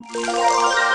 Música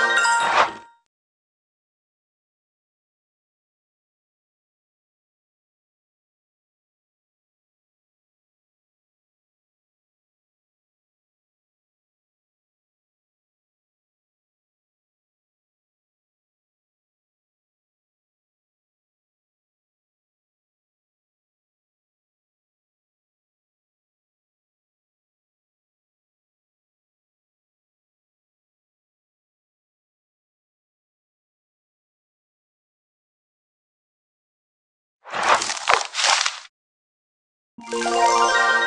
Música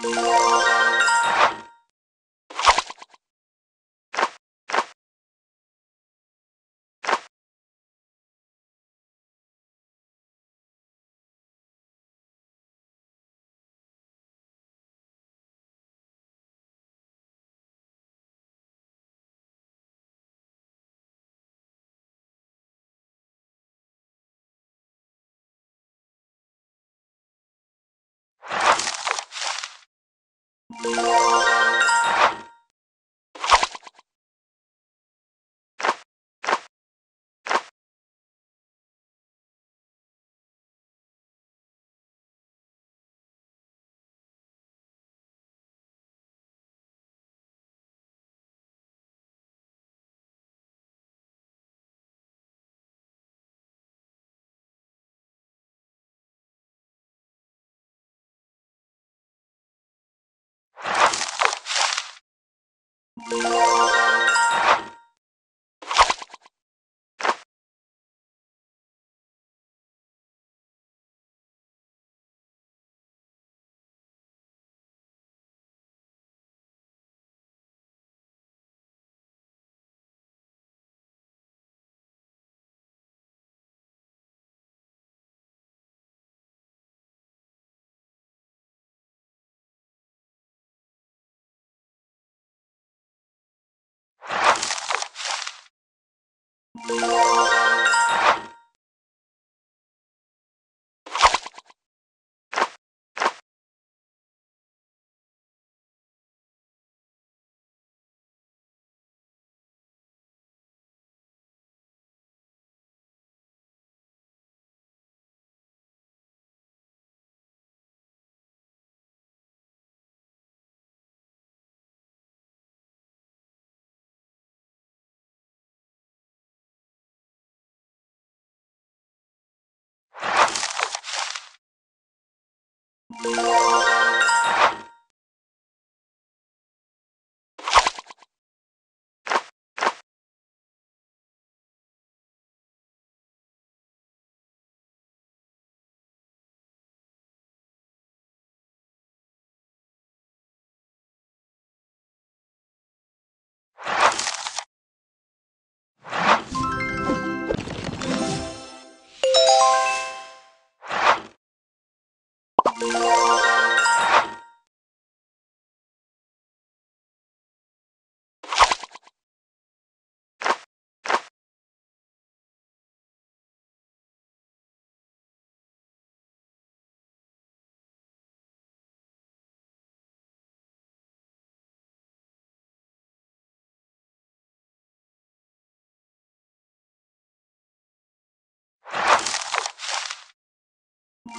Música Música Música Música Música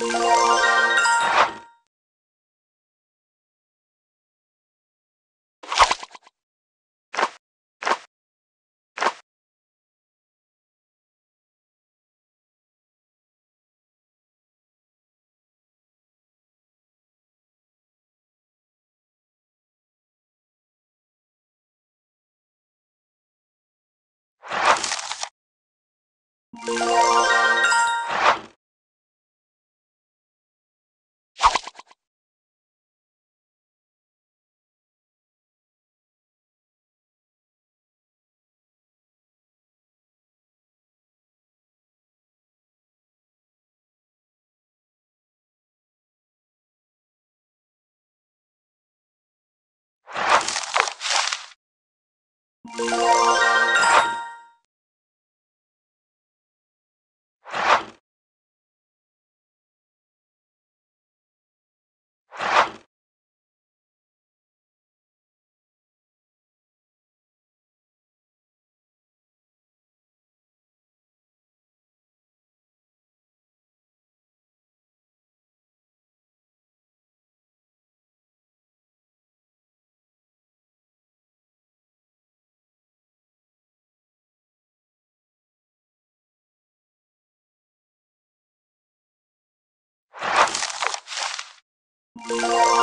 you. Música you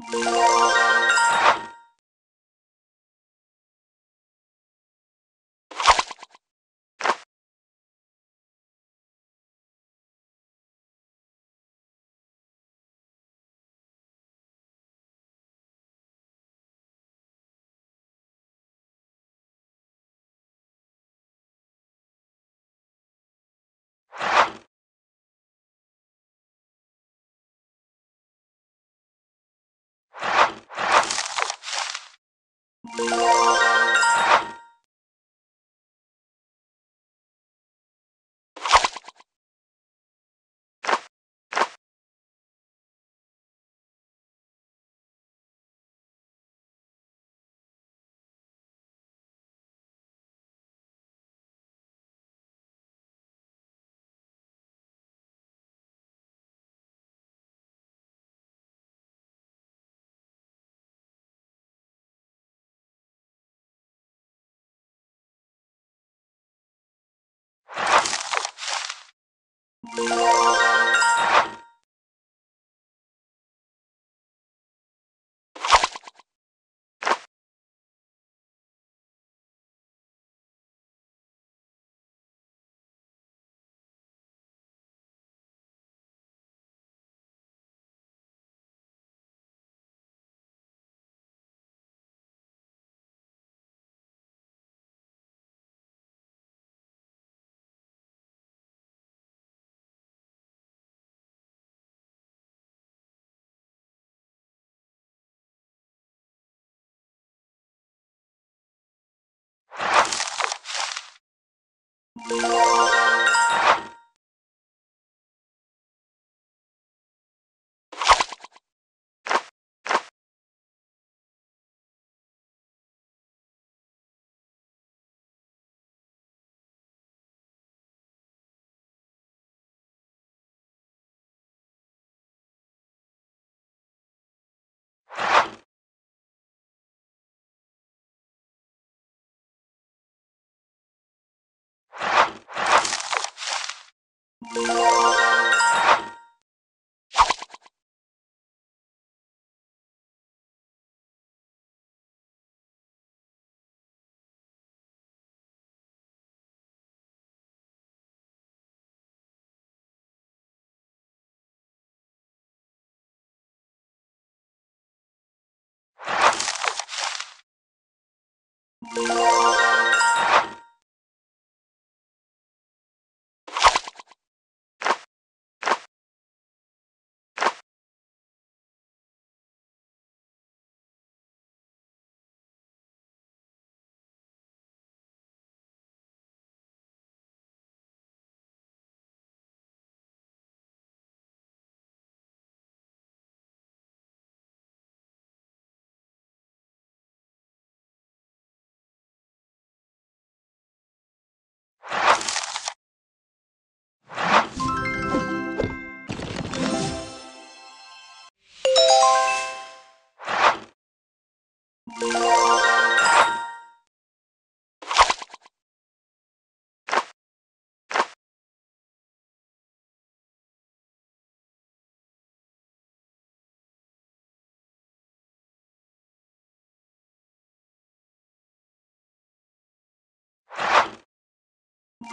Música you Música Música you.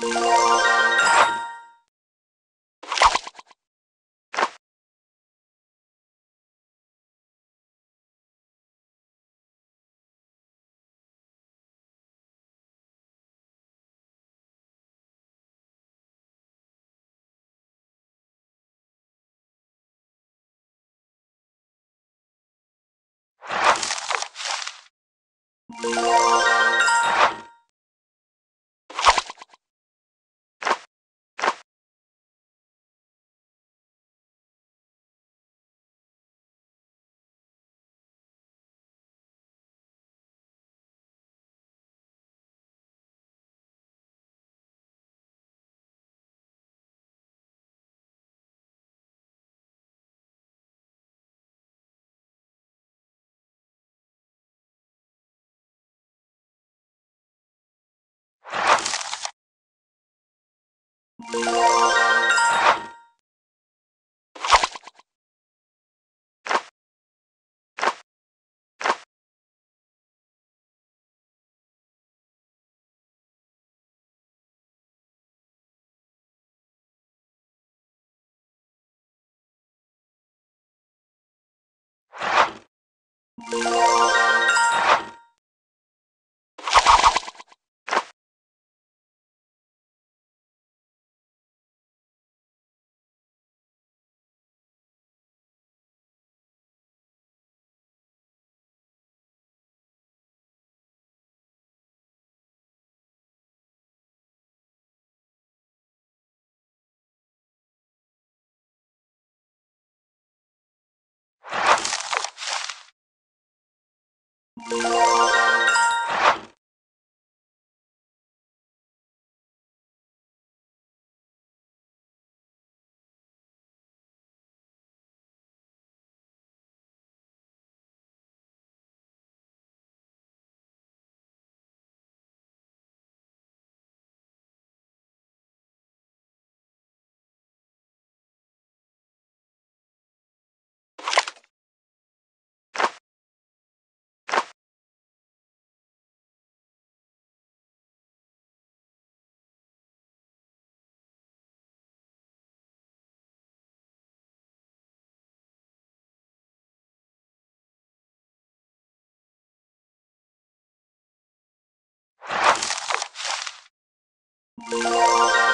you you. Música Música